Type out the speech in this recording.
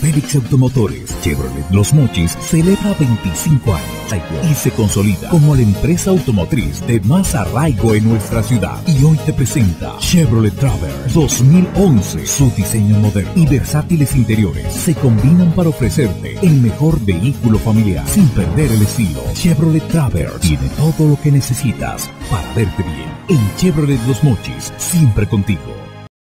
Félix Automotores Chevrolet Los Mochis celebra 25 años y se consolida como la empresa automotriz de más arraigo en nuestra ciudad. Y hoy te presenta Chevrolet Traverse 2011. Su diseño moderno y versátiles interiores se combinan para ofrecerte el mejor vehículo familiar sin perder el estilo. Chevrolet Traverse tiene todo lo que necesitas para verte bien. En Chevrolet Los Mochis, siempre contigo.